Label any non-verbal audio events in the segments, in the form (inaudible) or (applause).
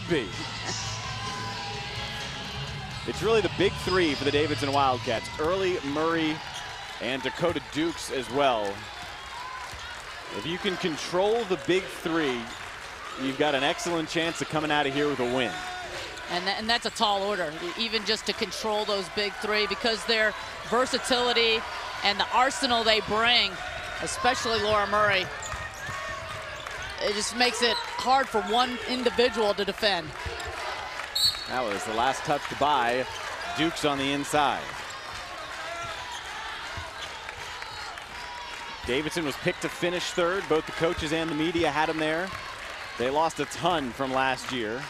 would be. It's really the big three for the Davidson Wildcats. Early, Murray, and Dakota Dukes as well. If you can control the big three, you've got an excellent chance of coming out of here with a win. And, and that's a tall order, even just to control those big three because their versatility and the arsenal they bring, especially Laura Murray, it just makes it hard for one individual to defend. That was the last touch by Dukes on the inside. Davidson was picked to finish third. Both the coaches and the media had him there. They lost a ton from last year.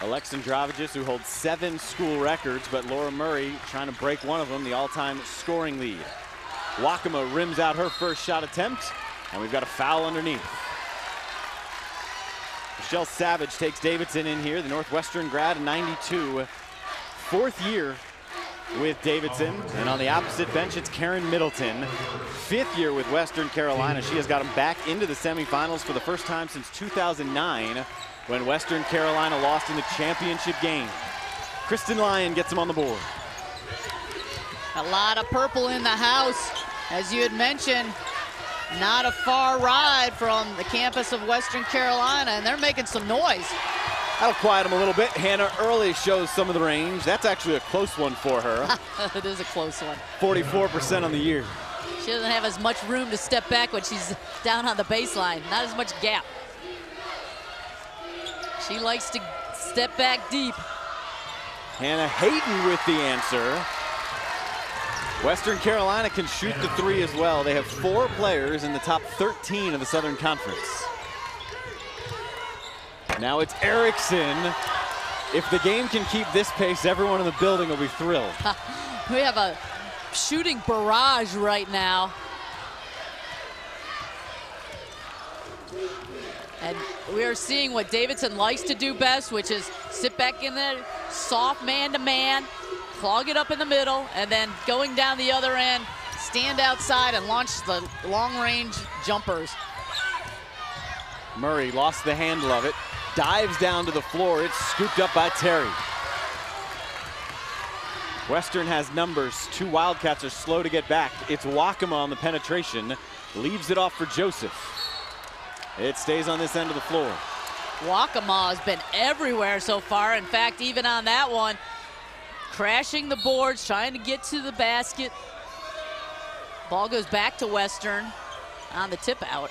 Alexandrovicus, who holds seven school records, but Laura Murray trying to break one of them, the all-time scoring lead. Wakama rims out her first shot attempt, and we've got a foul underneath. Michele Savage takes Davidson in here, the Northwestern grad, 92. Fourth year with Davidson. And on the opposite bench, it's Karen Middleton. Fifth year with Western Carolina. She has got them back into the semifinals for the first time since 2009 when Western Carolina lost in the championship game. Kristen Lyon gets them on the board. A lot of purple in the house. As you had mentioned, not a far ride from the campus of Western Carolina, and they're making some noise. That'll quiet them a little bit. Hannah Early shows some of the range. That's actually a close one for her. (laughs) it is a close one. 44% on the year. She doesn't have as much room to step back when she's down on the baseline. Not as much gap. She likes to step back deep. Hannah Hayden with the answer. Western Carolina can shoot the three as well. They have four players in the top 13 of the Southern Conference. Now it's Erickson. If the game can keep this pace, everyone in the building will be thrilled. (laughs) we have a shooting barrage right now. And we are seeing what Davidson likes to do best, which is sit back in there, soft man-to-man, -man, clog it up in the middle, and then going down the other end, stand outside and launch the long-range jumpers. Murray lost the handle of it dives down to the floor. It's scooped up by Terry. Western has numbers. Two Wildcats are slow to get back. It's Wakama on the penetration. Leaves it off for Joseph. It stays on this end of the floor. Wakama has been everywhere so far. In fact, even on that one, crashing the boards, trying to get to the basket. Ball goes back to Western on the tip out.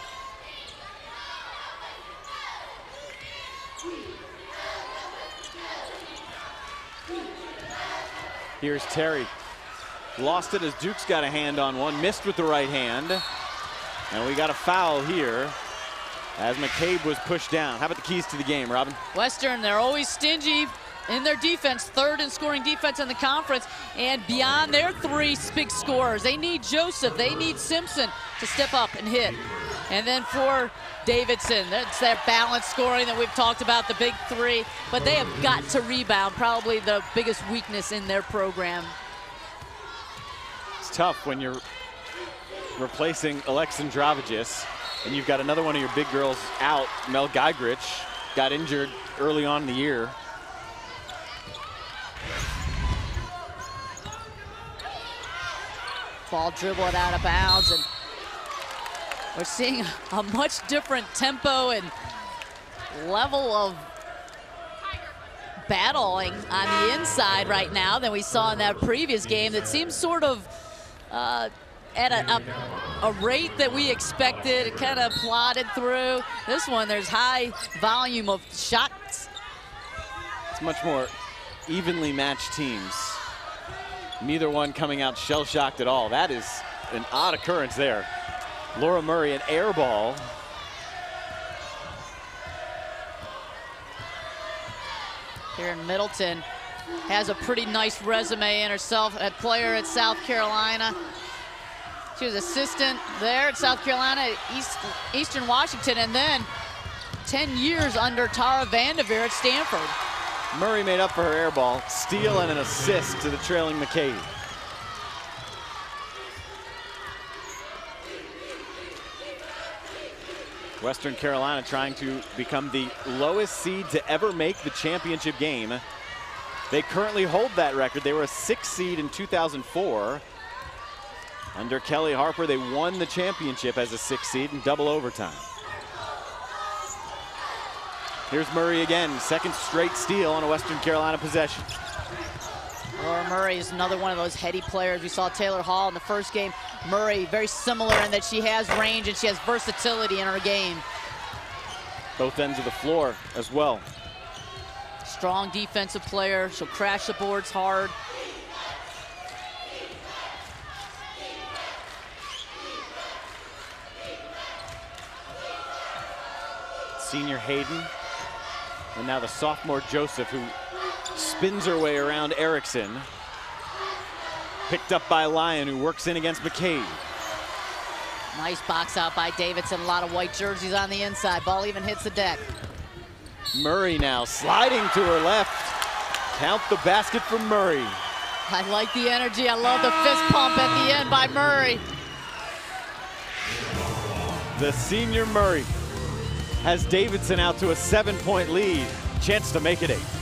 Here's Terry. Lost it as Dukes got a hand on one, missed with the right hand. And we got a foul here as McCabe was pushed down. How about the keys to the game, Robin? Western, they're always stingy in their defense, third in scoring defense in the conference, and beyond their three big scorers. They need Joseph, they need Simpson to step up and hit. And then for Davidson, that's that balanced scoring that we've talked about, the big three, but they have got to rebound, probably the biggest weakness in their program. It's tough when you're replacing Alexandrovicus and you've got another one of your big girls out, Mel Geigrich, got injured early on in the year. Ball dribbled out of bounds and we're seeing a much different tempo and level of battling on the inside right now than we saw in that previous game that seems sort of uh, at a, a, a, rate that we expected, it kind of plodded through. This one, there's high volume of shots. It's much more evenly matched teams. Neither one coming out shell-shocked at all. That is an odd occurrence there. Laura Murray, an air ball. Karen Middleton has a pretty nice resume in herself, a player at South Carolina. She was assistant there at South Carolina, East, Eastern Washington, and then 10 years under Tara VanDerveer at Stanford. Murray made up for her air ball, steal and an assist to the trailing McCabe. Western Carolina trying to become the lowest seed to ever make the championship game. They currently hold that record. They were a six seed in 2004. Under Kelly Harper, they won the championship as a six seed in double overtime. Here's Murray again, second straight steal on a Western Carolina possession. Laura Murray is another one of those heady players. We saw Taylor Hall in the first game. Murray, very similar in that she has range and she has versatility in her game. Both ends of the floor as well. Strong defensive player. She'll crash the boards hard. Senior Hayden, and now the sophomore Joseph, who spins her way around Erickson. Picked up by Lyon, who works in against McCabe. Nice box out by Davidson. A lot of white jerseys on the inside. Ball even hits the deck. Murray now sliding to her left. Count the basket for Murray. I like the energy. I love the fist pump at the end by Murray. The senior Murray has Davidson out to a seven point lead. Chance to make it eight.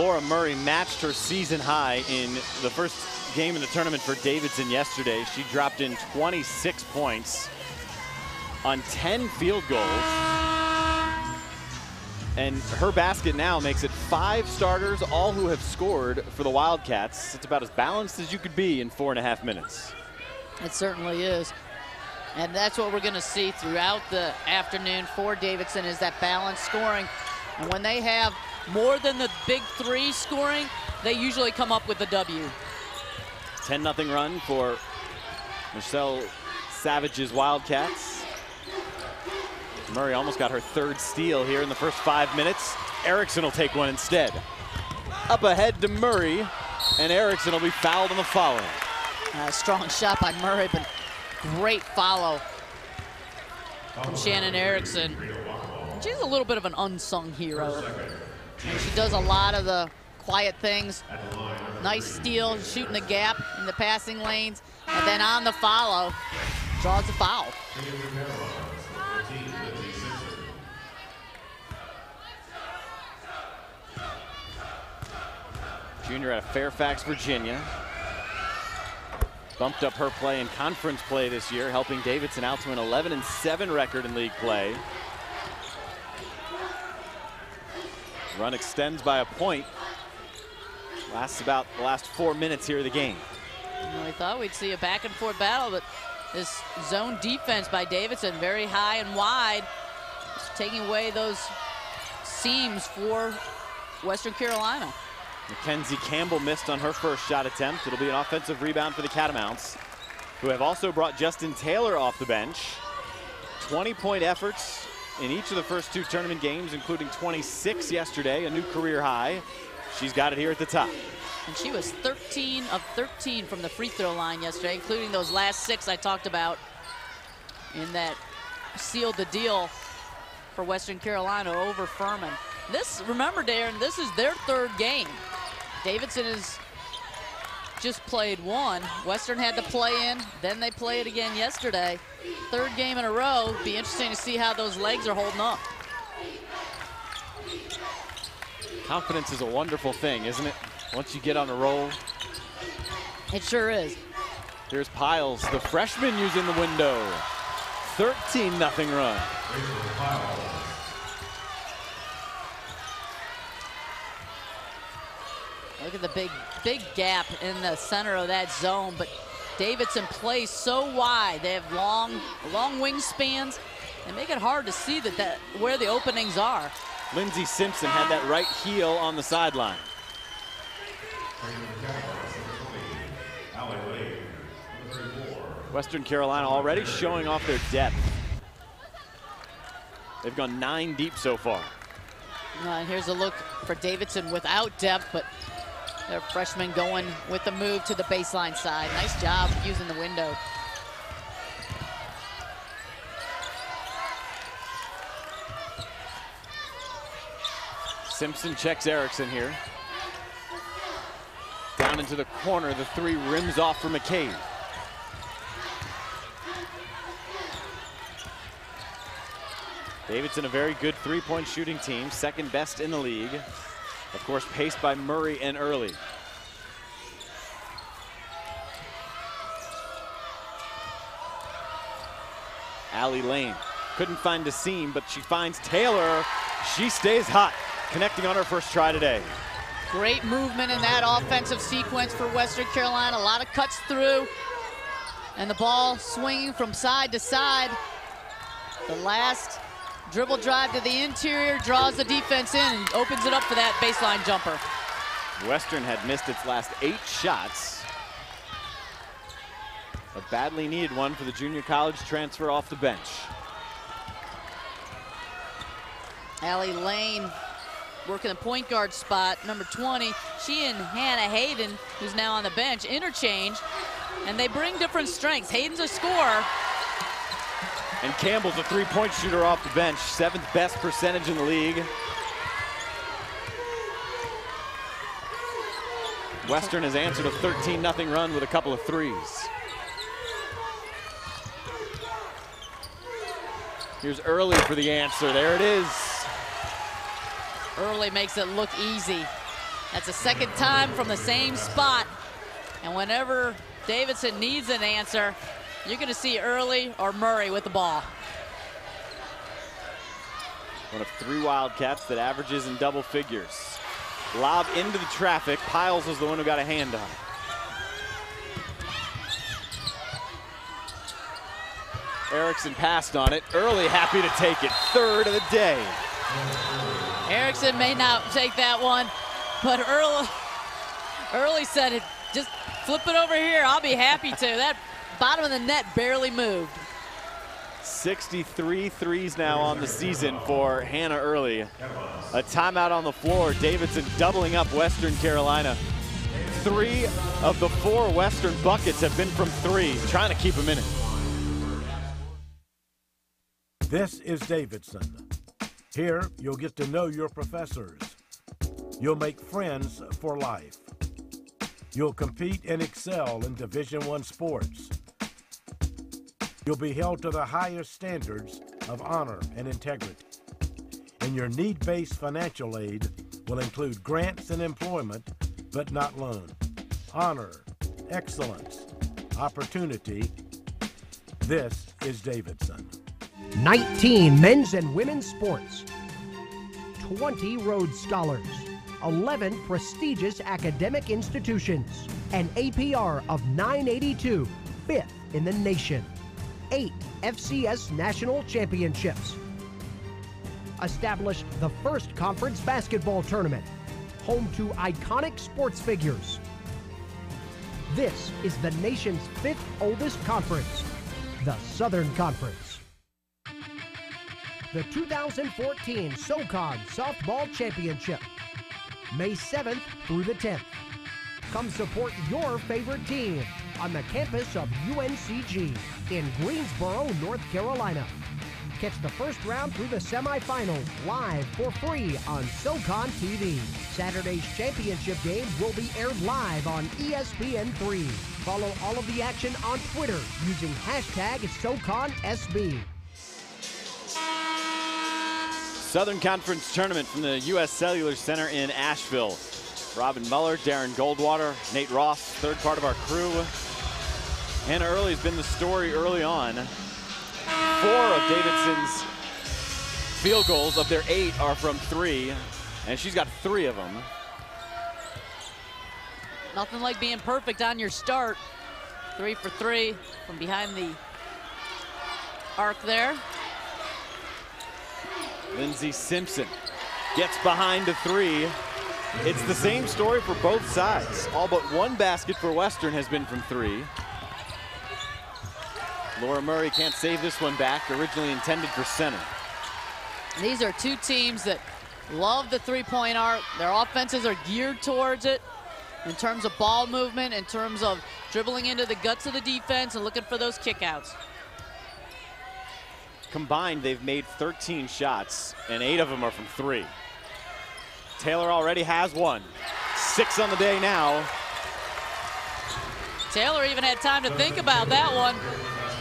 Laura Murray matched her season high in the first game in the tournament for Davidson yesterday. She dropped in 26 points on 10 field goals. And her basket now makes it five starters, all who have scored for the Wildcats. It's about as balanced as you could be in four and a half minutes. It certainly is. And that's what we're going to see throughout the afternoon for Davidson is that balanced scoring. And when they have more than the big three scoring, they usually come up with the W. 10 0 run for Michele Savage's Wildcats. Murray almost got her third steal here in the first five minutes. Erickson will take one instead. Up ahead to Murray, and Erickson will be fouled on the follow. Uh, strong shot by Murray, but great follow from Shannon Erickson. She's a little bit of an unsung hero. She does a lot of the quiet things. Nice steal, shooting the gap in the passing lanes, and then on the follow, draws a foul. Junior out of Fairfax, Virginia. Bumped up her play in conference play this year, helping Davidson out to an 11 and 7 record in league play. Run extends by a point. Lasts about the last four minutes here of the game. Well, we thought we'd see a back and forth battle, but this zone defense by Davidson, very high and wide, just taking away those seams for Western Carolina. Mackenzie Campbell missed on her first shot attempt. It'll be an offensive rebound for the Catamounts, who have also brought Justin Taylor off the bench. 20 point efforts in each of the first two tournament games, including 26 yesterday, a new career high. She's got it here at the top. And she was 13 of 13 from the free throw line yesterday, including those last six I talked about in that sealed the deal for Western Carolina over Furman. This, remember, Darren, this is their third game. Davidson has just played one. Western had to play in, then they played again yesterday. Third game in a row. Be interesting to see how those legs are holding up. Confidence is a wonderful thing, isn't it? Once you get on a roll. It sure is. Here's Piles, the freshman using the window. 13 nothing run. Look at the big, big gap in the center of that zone, but Davidson plays so wide. They have long, long wingspans and make it hard to see that, that where the openings are. Lindsey Simpson had that right heel on the sideline. Western Carolina already showing off their depth. They've gone nine deep so far. Uh, here's a look for Davidson without depth, but their freshman going with the move to the baseline side. Nice job using the window. Simpson checks Erickson here. Down into the corner, the three rims off for McCabe. Davidson, a very good three-point shooting team, second best in the league. Of course, paced by Murray and Early. Allie Lane couldn't find a seam, but she finds Taylor. She stays hot, connecting on her first try today. Great movement in that offensive sequence for Western Carolina. A lot of cuts through. And the ball swinging from side to side. The last dribble drive to the interior, draws the defense in and opens it up for that baseline jumper. Western had missed its last eight shots. A badly needed one for the junior college transfer off the bench. Allie Lane working the point guard spot, number 20. She and Hannah Hayden, who's now on the bench, interchange, and they bring different strengths. Hayden's a scorer. And Campbell's a three-point shooter off the bench, seventh best percentage in the league. Western has answered a 13-0 run with a couple of threes. Here's Early for the answer. There it is. Early makes it look easy. That's the second time from the same spot. And whenever Davidson needs an answer, you're going to see Early or Murray with the ball. One of three Wildcats that averages in double figures. Lob into the traffic. Piles was the one who got a hand on it. Erickson passed on it. Early happy to take it. Third of the day. Erickson may not take that one, but Early, Early said it. Just flip it over here. I'll be happy to. That bottom of the net barely moved. 63 threes now on the season for Hannah Early. A timeout on the floor. Davidson doubling up Western Carolina. Three of the four Western buckets have been from three, trying to keep them in it. This is Davidson. Here, you'll get to know your professors. You'll make friends for life. You'll compete and excel in Division One sports. You'll be held to the highest standards of honor and integrity. And your need-based financial aid will include grants and employment, but not loan. Honor, excellence, opportunity. This is Davidson. 19 men's and women's sports, 20 Rhodes Scholars, 11 prestigious academic institutions, an APR of 982, fifth in the nation, 8 FCS national championships, established the first conference basketball tournament, home to iconic sports figures. This is the nation's fifth oldest conference, the Southern Conference the 2014 SoCon Softball Championship. May 7th through the 10th. Come support your favorite team on the campus of UNCG in Greensboro, North Carolina. Catch the first round through the semifinals live for free on SoCon TV. Saturday's championship game will be aired live on ESPN3. Follow all of the action on Twitter using hashtag SoConSB. Southern Conference Tournament from the U.S. Cellular Center in Asheville. Robin Muller, Darren Goldwater, Nate Ross, third part of our crew. Hannah Early has been the story early on. Four of Davidson's field goals of their eight are from three, and she's got three of them. Nothing like being perfect on your start. Three for three from behind the arc there. Lindsey Simpson gets behind the three. It's the same story for both sides. All but one basket for Western has been from three. Laura Murray can't save this one back, originally intended for center. These are two teams that love the three-point arc. Their offenses are geared towards it in terms of ball movement, in terms of dribbling into the guts of the defense and looking for those kickouts. Combined, they've made 13 shots, and eight of them are from three. Taylor already has one. Six on the day now. Taylor even had time to think about that one.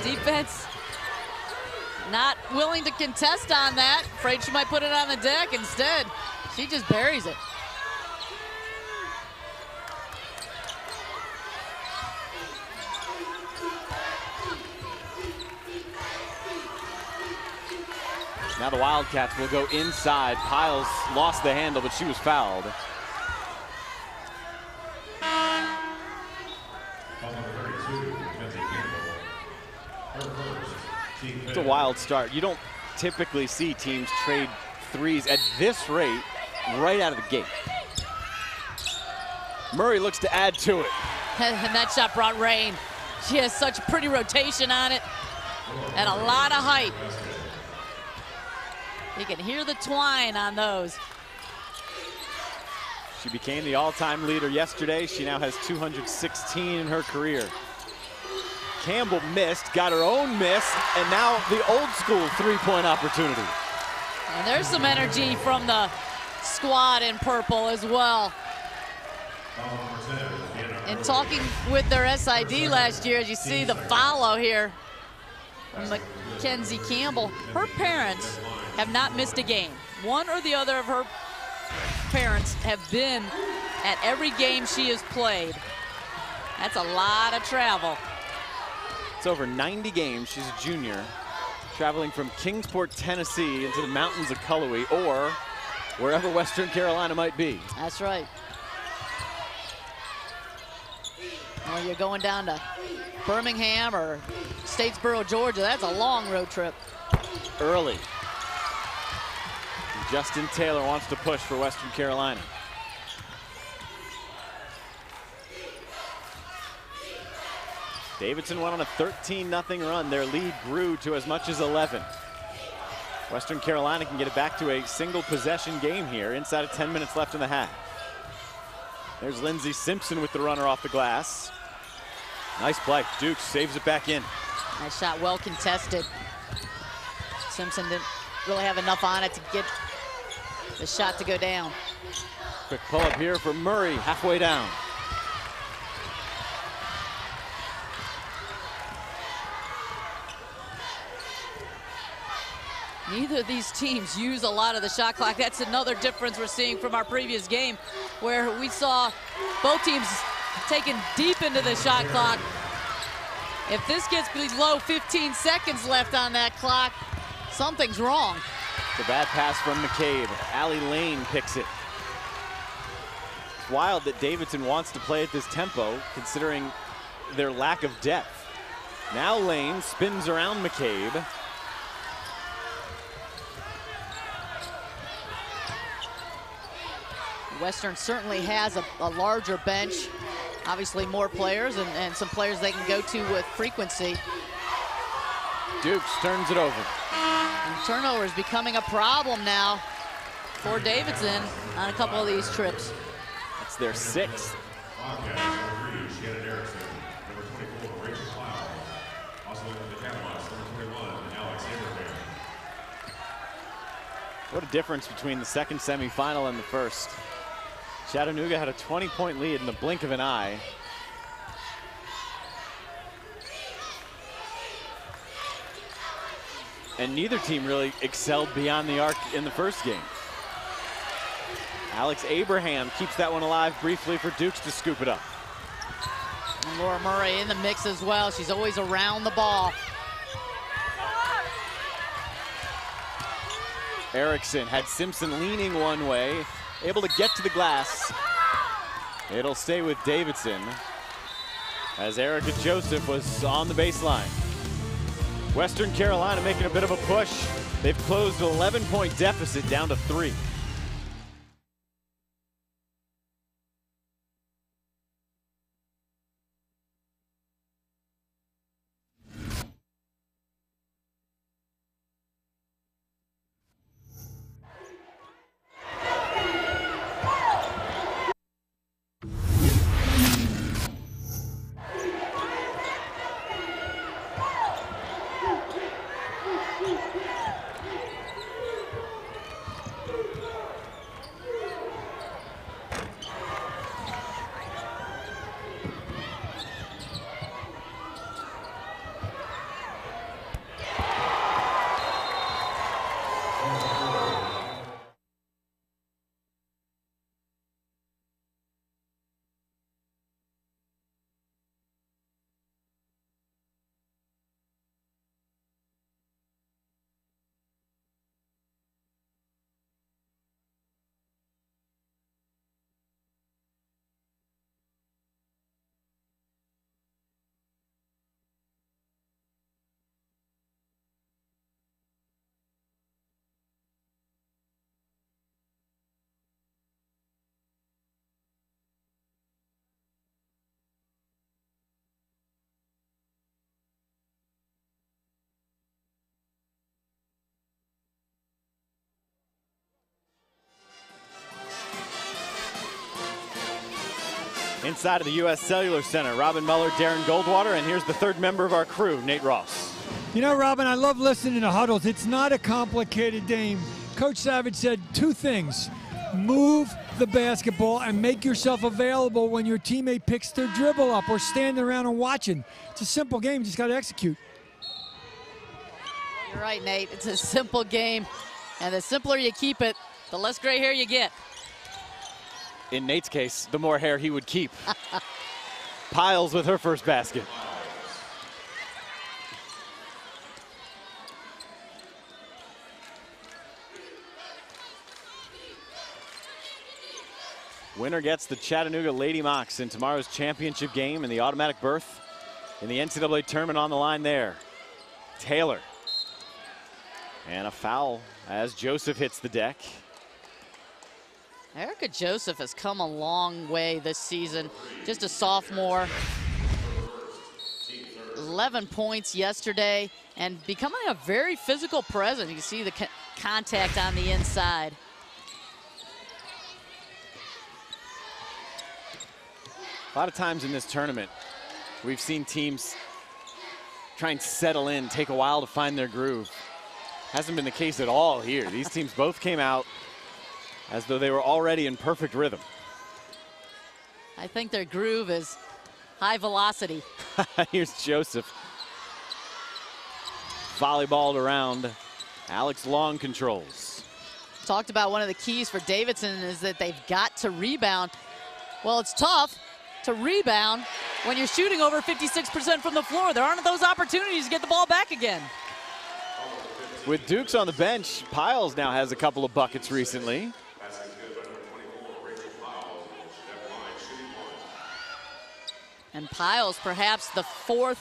Defense not willing to contest on that. Afraid she might put it on the deck. Instead, she just buries it. Now the Wildcats will go inside. Piles lost the handle, but she was fouled. It's a wild start. You don't typically see teams trade threes at this rate right out of the gate. Murray looks to add to it. (laughs) and that shot brought rain. She has such pretty rotation on it and a lot of height. You can hear the twine on those. She became the all-time leader yesterday. She now has 216 in her career. Campbell missed, got her own miss, and now the old school three-point opportunity. And there's some energy from the squad in purple as well. And talking with their SID last year, as you see the follow here from Mackenzie Campbell, her parents have not missed a game. One or the other of her parents have been at every game she has played. That's a lot of travel. It's over 90 games. She's a junior, traveling from Kingsport, Tennessee into the mountains of Cullowhee or wherever Western Carolina might be. That's right. Well, you're going down to Birmingham or Statesboro, Georgia. That's a long road trip. Early. Justin Taylor wants to push for Western Carolina. Davidson went on a 13-0 run. Their lead grew to as much as 11. Western Carolina can get it back to a single possession game here inside of 10 minutes left in the half. There's Lindsey Simpson with the runner off the glass. Nice play. Duke saves it back in. Nice shot, well contested. Simpson didn't really have enough on it to get the shot to go down. Quick pull up here for Murray, halfway down. Neither of these teams use a lot of the shot clock. That's another difference we're seeing from our previous game where we saw both teams taken deep into the shot clock. If this gets below 15 seconds left on that clock, something's wrong. The bad pass from McCabe. Allie Lane picks it. It's wild that Davidson wants to play at this tempo considering their lack of depth. Now Lane spins around McCabe. Western certainly has a, a larger bench. Obviously more players and, and, some players they can go to with frequency. Dukes turns it over. And turnover is becoming a problem now for Davidson on a couple of these trips. That's their sixth. What a difference between the second semifinal and the first. Chattanooga had a 20-point lead in the blink of an eye. And neither team really excelled beyond the arc in the first game. Alex Abraham keeps that one alive briefly for Dukes to scoop it up. And Laura Murray in the mix as well. She's always around the ball. Erickson had Simpson leaning one way, able to get to the glass. It'll stay with Davidson as Erica Joseph was on the baseline. Western Carolina making a bit of a push. They've closed an 11 point deficit down to three. Inside of the U.S. Cellular Center, Robin Muller, Darren Goldwater, and here's the third member of our crew, Nate Ross. You know, Robin, I love listening to huddles. It's not a complicated game. Coach Savage said two things move the basketball and make yourself available when your teammate picks their dribble up or standing around and watching. It's a simple game, you just got to execute. You're right, Nate. It's a simple game, and the simpler you keep it, the less gray hair you get in Nate's case, the more hair he would keep. (laughs) Piles with her first basket. Winner gets the Chattanooga Lady Mocs in tomorrow's championship game and the automatic berth in the NCAA tournament on the line there. Taylor. And a foul as Joseph hits the deck. Erica Joseph has come a long way this season. Just a sophomore. 11 points yesterday and becoming a very physical presence. You can see the co contact on the inside. A lot of times in this tournament, we've seen teams try and settle in, take a while to find their groove. Hasn't been the case at all here. These teams both came out as though they were already in perfect rhythm. I think their groove is high velocity. (laughs) Here's Joseph. Volleyballed around. Alex Long controls. Talked about one of the keys for Davidson is that they've got to rebound. Well, it's tough to rebound when you're shooting over 56% from the floor. There aren't those opportunities to get the ball back again. With Dukes on the bench, Piles now has a couple of buckets recently. And Piles, perhaps the fourth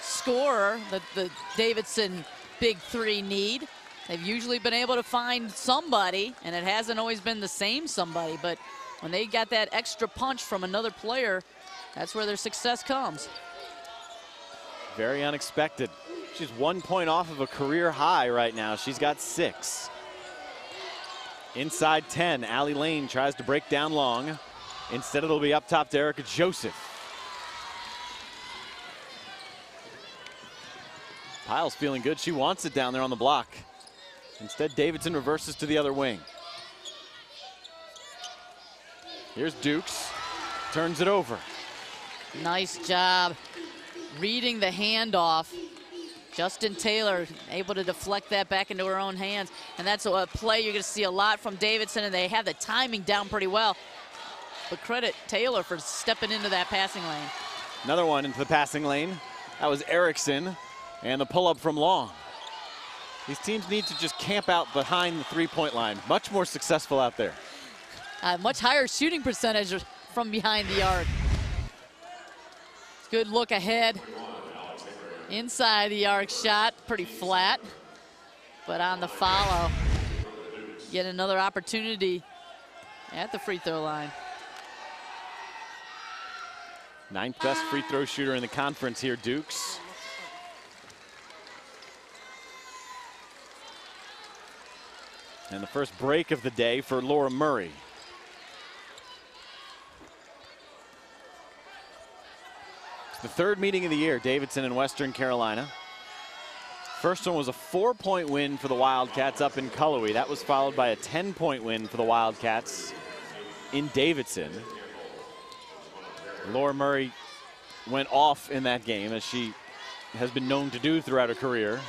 scorer that the Davidson big three need. They've usually been able to find somebody, and it hasn't always been the same somebody, but when they got that extra punch from another player, that's where their success comes. Very unexpected. She's one point off of a career high right now. She's got six. Inside 10, Allie Lane tries to break down long. Instead, it'll be up top to Erica Joseph. Piles feeling good. She wants it down there on the block. Instead, Davidson reverses to the other wing. Here's Dukes. Turns it over. Nice job reading the handoff. Justin Taylor able to deflect that back into her own hands. And that's a play you're going to see a lot from Davidson, and they have the timing down pretty well. But credit Taylor for stepping into that passing lane. Another one into the passing lane. That was Erickson. And the pull up from Long. These teams need to just camp out behind the three point line. Much more successful out there. Uh, much higher shooting percentage from behind the arc. Good look ahead. Inside the arc shot, pretty flat. But on the follow, yet another opportunity at the free throw line. Ninth best free throw shooter in the conference here, Dukes. And the first break of the day for Laura Murray. It's the third meeting of the year, Davidson and Western Carolina. First one was a four point win for the Wildcats up in Cullowhee. That was followed by a 10 point win for the Wildcats in Davidson. Laura Murray went off in that game as she has been known to do throughout her career.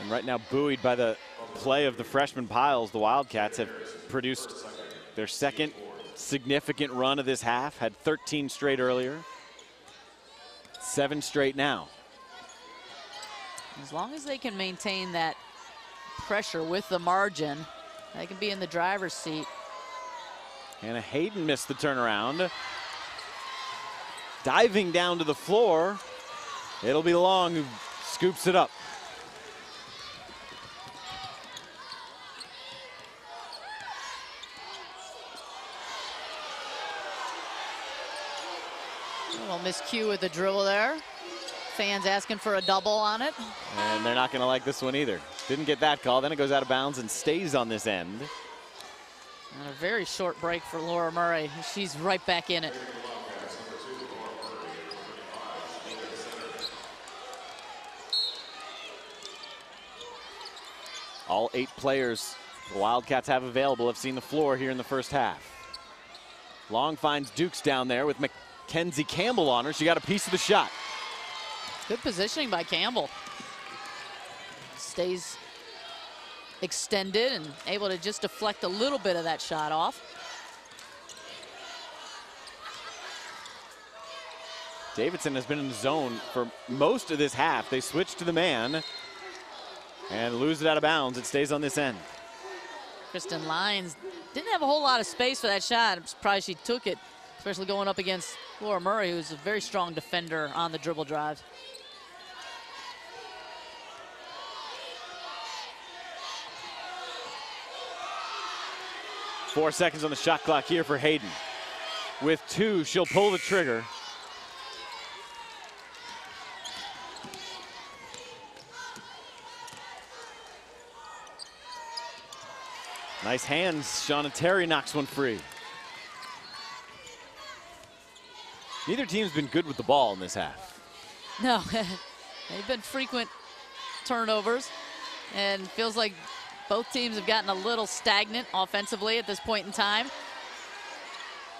And right now, buoyed by the play of the freshman Piles, the Wildcats have produced their second significant run of this half, had 13 straight earlier, seven straight now. As long as they can maintain that pressure with the margin, they can be in the driver's seat. Hannah Hayden missed the turnaround. Diving down to the floor. It'll be Long scoops it up. Little miscue with the dribble there. Fans asking for a double on it. And they're not going to like this one either. Didn't get that call. Then it goes out of bounds and stays on this end. And a very short break for Laura Murray. She's right back in it. All eight players the Wildcats have available have seen the floor here in the first half. Long finds Dukes down there with Mackenzie Campbell on her. She got a piece of the shot. Good positioning by Campbell. Stays extended and able to just deflect a little bit of that shot off. Davidson has been in the zone for most of this half. They switch to the man and lose it out of bounds. It stays on this end. Kristen Lyons didn't have a whole lot of space for that shot. I'm surprised she took it, especially going up against Laura Murray, who's a very strong defender on the dribble drives. Four seconds on the shot clock here for Hayden. With two, she'll pull the trigger. Nice hands. Shauna Terry knocks one free. Neither team's been good with the ball in this half. No, (laughs) they've been frequent turnovers, and feels like both teams have gotten a little stagnant offensively at this point in time.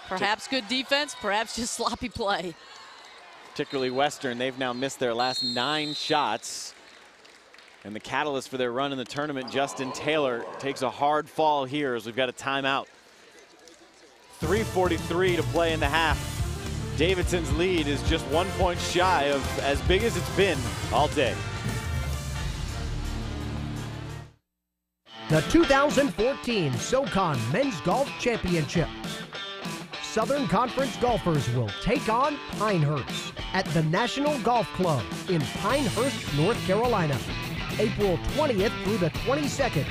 Perhaps good defense, perhaps just (laughs) sloppy play. Particularly Western, they've now missed their last nine shots. And the catalyst for their run in the tournament, Justin Taylor, takes a hard fall here as we've got a timeout. 3.43 to play in the half. Davidson's lead is just one point shy of as big as it's been all day. The 2014 SoCon Men's Golf Championship. Southern Conference golfers will take on Pinehurst at the National Golf Club in Pinehurst, North Carolina, April 20th through the 22nd.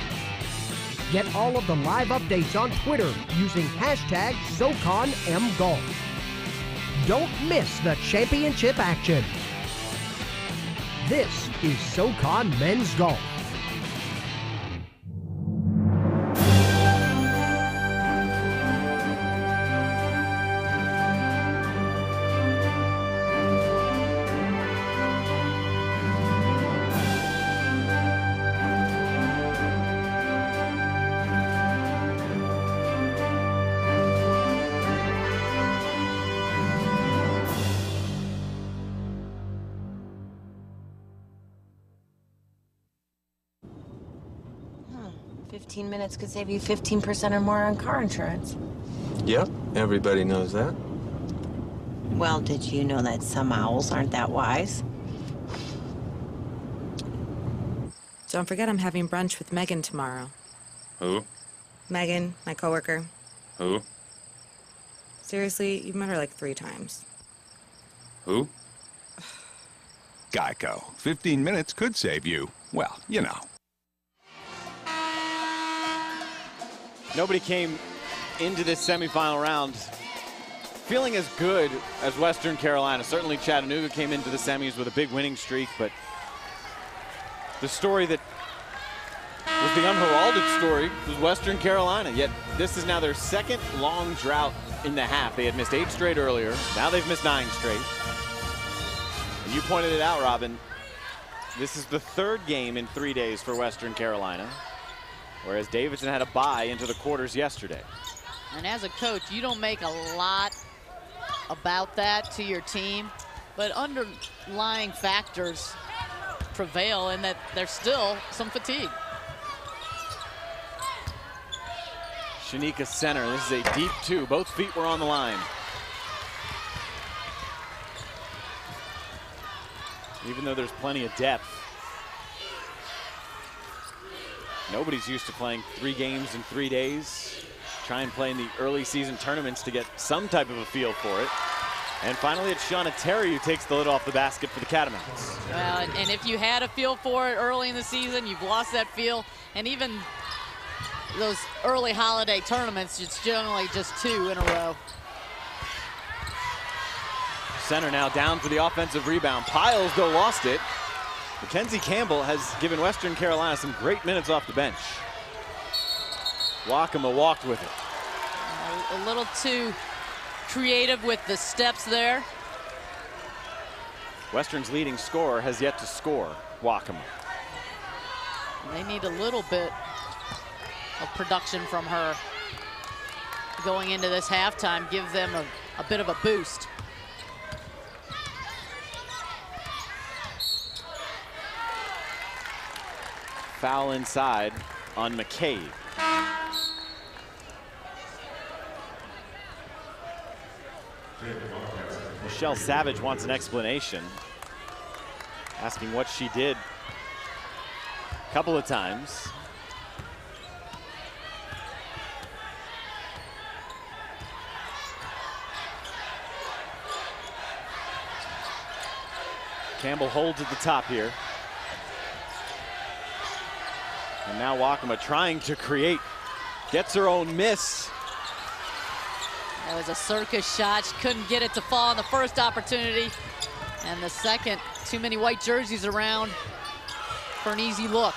Get all of the live updates on Twitter using hashtag SoConMGolf. Don't miss the championship action. This is SoCon Men's Golf. Fifteen minutes could save you 15% or more on car insurance. Yep, everybody knows that. Well, did you know that some owls aren't that wise? Don't forget I'm having brunch with Megan tomorrow. Who? Megan, my coworker. Who? Seriously, you've met her like three times. Who? (sighs) Geico. 15 minutes could save you, well, you know. Nobody came into this semifinal round feeling as good as Western Carolina. Certainly Chattanooga came into the semis with a big winning streak, but the story that was the unheralded story was Western Carolina. Yet this is now their second long drought in the half. They had missed eight straight earlier. Now they've missed nine straight. And you pointed it out, Robin. This is the third game in three days for Western Carolina, whereas Davidson had a bye into the quarters yesterday. And as a coach, you don't make a lot about that to your team, but underlying factors prevail in that there's still some fatigue. Shanika center. This is a deep two. Both feet were on the line. Even though there's plenty of depth. Nobody's used to playing three games in three days. Try and play in the early season tournaments to get some type of a feel for it. And finally, it's Shauna Terry who takes the lid off the basket for the Catamounts. Well, and, and if you had a feel for it early in the season, you've lost that feel. And even those early holiday tournaments, it's generally just two in a row. Center now down for the offensive rebound. Piles, though, lost it. Mackenzie Campbell has given Western Carolina some great minutes off the bench. Wakima walked with it. A, little too creative with the steps there. Western's leading scorer has yet to score, Wakima. They need a little bit of production from her going into this halftime, give them a, a bit of a boost. Foul inside on McCabe. Michele Savage wants an explanation, asking what she did a couple of times. Campbell holds at the top here. And now Wakima trying to create, gets her own miss. That was a circus shot. She couldn't get it to fall on the first opportunity. And the second, too many white jerseys around for an easy look.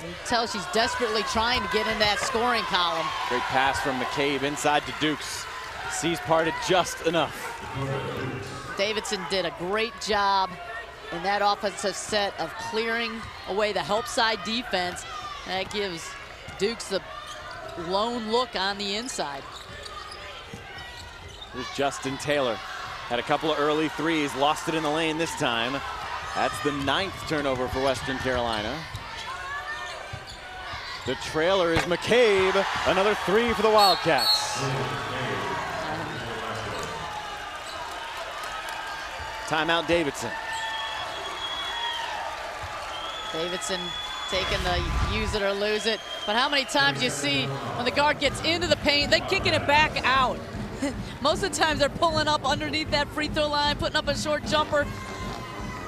You tell she's desperately trying to get in that scoring column. Great pass from McCabe inside to Dukes. Sees parted just enough. Davidson did a great job in that offensive set of clearing away the help side defense. That gives Dukes the lone look on the inside. Here's Justin Taylor. Had a couple of early threes, lost it in the lane this time. That's the ninth turnover for Western Carolina. The trailer is McCabe. Another three for the Wildcats. Timeout Davidson. Davidson taking the use it or lose it. But how many times you see when the guard gets into the paint, they kicking it back out. (laughs) Most of the times they're pulling up underneath that free throw line, putting up a short jumper.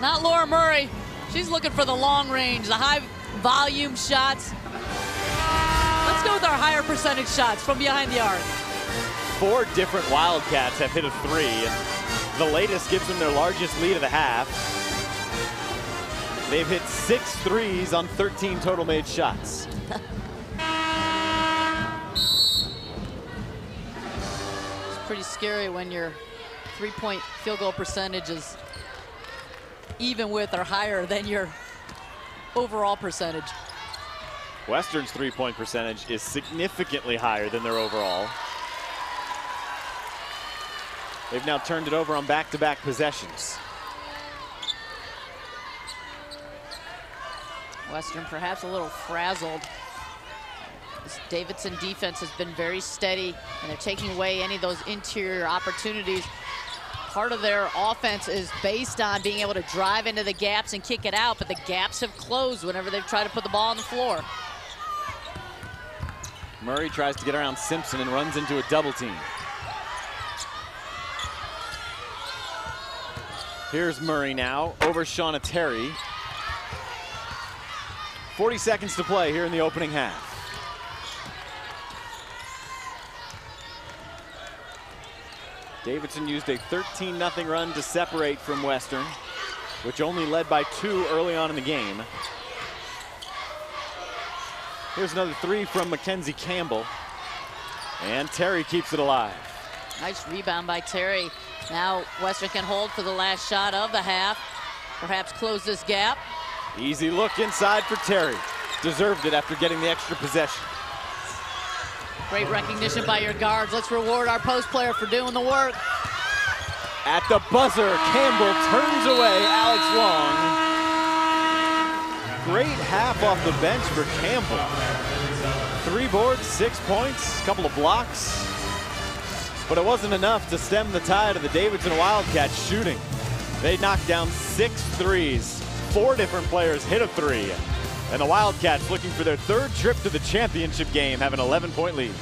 Not Laura Murray. She's looking for the long range, the high volume shots. Let's go with our higher percentage shots from behind the arc. Four different Wildcats have hit a three. The latest gives them their largest lead of the half. They've hit six threes on 13 total made shots. It's pretty scary when your three-point field goal percentage is even with or higher than your overall percentage. Western's three-point percentage is significantly higher than their overall. They've now turned it over on back-to-back -back possessions. Western perhaps a little frazzled. This Davidson defense has been very steady, and they're taking away any of those interior opportunities. Part of their offense is based on being able to drive into the gaps and kick it out, but the gaps have closed whenever they've tried to put the ball on the floor. Murray tries to get around Simpson and runs into a double team. Here's Murray now over Shauna Terry. 40 seconds to play here in the opening half. Davidson used a 13-0 run to separate from Western, which only led by two early on in the game. Here's another three from Mackenzie Campbell. And Terry keeps it alive. Nice rebound by Terry. Now Western can hold for the last shot of the half. Perhaps close this gap. Easy look inside for Terry. Deserved it after getting the extra possession. Great recognition by your guards. Let's reward our post player for doing the work. At the buzzer, Campbell turns away Alex Long. Great half off the bench for Campbell. Three boards, six points, a couple of blocks. But it wasn't enough to stem the tide of the Davidson Wildcats shooting. They knocked down six threes. Four different players hit a three. And the Wildcats looking for their third trip to the championship game have an 11 point lead.